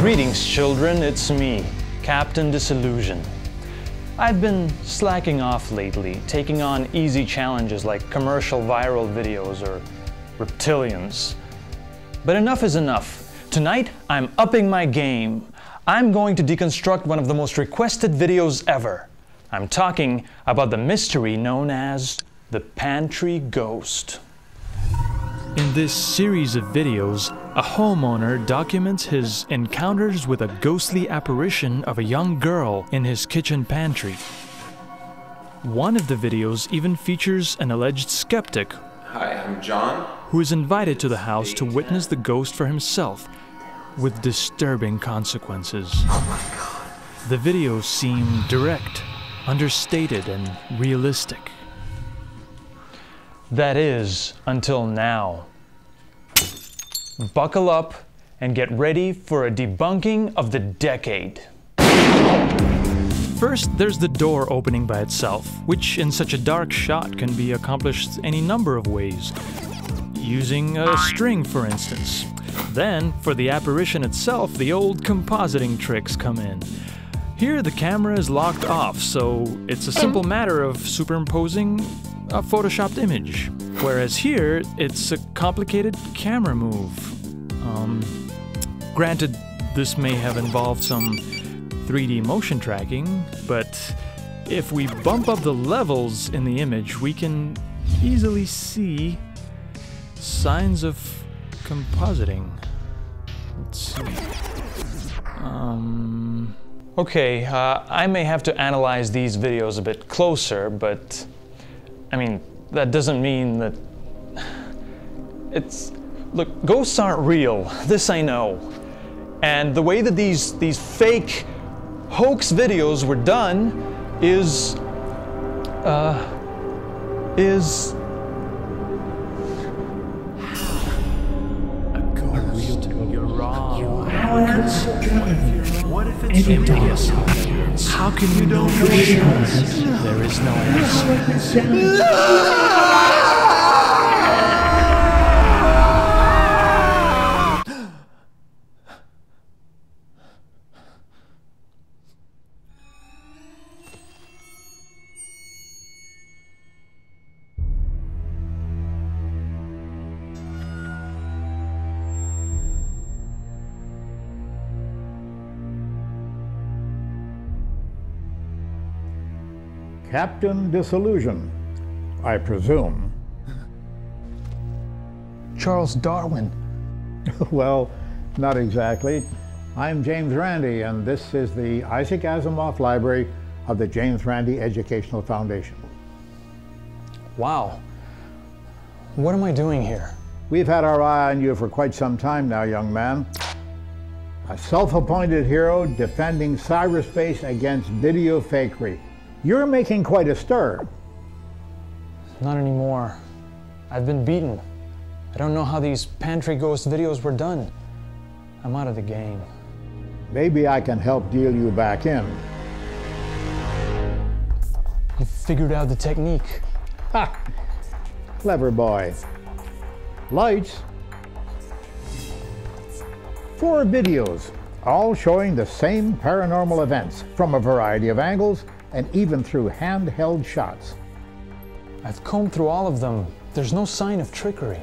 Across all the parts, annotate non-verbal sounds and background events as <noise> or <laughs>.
Greetings, children. It's me, Captain Disillusion. I've been slacking off lately, taking on easy challenges like commercial viral videos or reptilians. But enough is enough. Tonight, I'm upping my game. I'm going to deconstruct one of the most requested videos ever. I'm talking about the mystery known as the Pantry Ghost. In this series of videos, a homeowner documents his encounters with a ghostly apparition of a young girl in his kitchen pantry. One of the videos even features an alleged skeptic Hi, I'm John. who is invited to the house to witness the ghost for himself with disturbing consequences. Oh the videos seem direct, understated, and realistic. That is, until now. Buckle up and get ready for a debunking of the decade. First, there's the door opening by itself, which in such a dark shot can be accomplished any number of ways. Using a string, for instance. Then, for the apparition itself, the old compositing tricks come in. Here, the camera is locked off, so it's a simple matter of superimposing a photoshopped image. Whereas here, it's a complicated camera move. Um, granted, this may have involved some 3D motion tracking, but if we bump up the levels in the image, we can easily see signs of compositing. Let's see. Um, okay, uh, I may have to analyze these videos a bit closer, but I mean, that doesn't mean that. It's. Look, ghosts aren't real. This I know. And the way that these, these fake hoax videos were done is. Uh. is. You're wrong. What if it's? How can you know for sure? There is no answer. Captain Disillusion, I presume. Charles Darwin. <laughs> well, not exactly. I'm James Randi, and this is the Isaac Asimov Library of the James Randi Educational Foundation. Wow. What am I doing here? We've had our eye on you for quite some time now, young man. A self-appointed hero defending cyberspace against video fakery. You're making quite a stir. Not anymore. I've been beaten. I don't know how these pantry ghost videos were done. I'm out of the game. Maybe I can help deal you back in. You figured out the technique. Ha! Clever boy. Lights. Four videos, all showing the same paranormal events from a variety of angles and even through handheld shots. I've combed through all of them. There's no sign of trickery.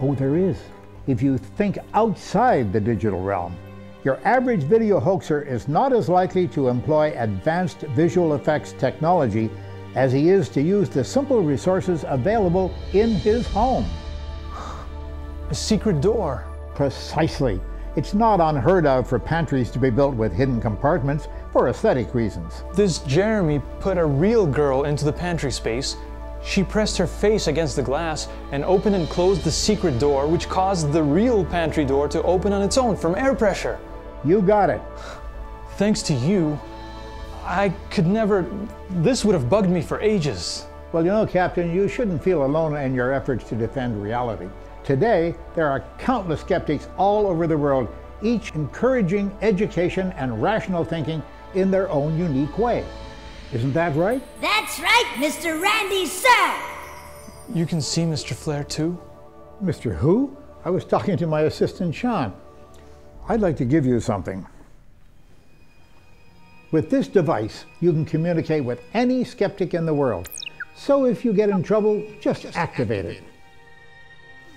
Oh, there is. If you think outside the digital realm, your average video hoaxer is not as likely to employ advanced visual effects technology as he is to use the simple resources available in his home. A secret door. Precisely. It's not unheard of for pantries to be built with hidden compartments for aesthetic reasons. This Jeremy put a real girl into the pantry space. She pressed her face against the glass and opened and closed the secret door, which caused the real pantry door to open on its own from air pressure. You got it. Thanks to you, I could never. This would have bugged me for ages. Well, you know, Captain, you shouldn't feel alone in your efforts to defend reality. Today, there are countless skeptics all over the world, each encouraging education and rational thinking in their own unique way. Isn't that right? That's right, Mr. Randi, sir! You can see Mr. Flair too? Mr. Who? I was talking to my assistant, Sean. I'd like to give you something. With this device, you can communicate with any skeptic in the world. So if you get in trouble, just, just activate, activate it.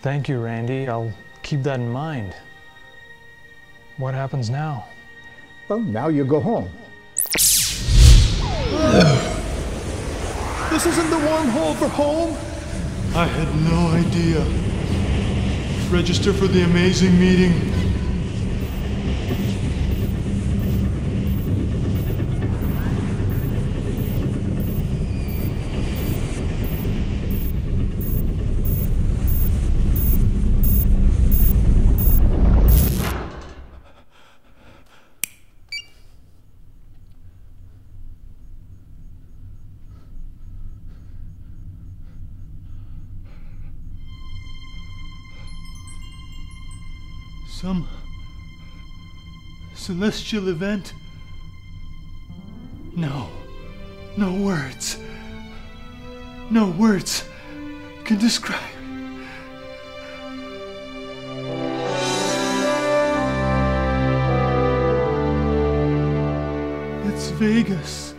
Thank you, Randi. I'll keep that in mind. What happens now? Well, now you go home. This isn't the wormhole for home? I had no idea. Register for the amazing meeting. Some celestial event? No, no words, no words can describe. It's Vegas.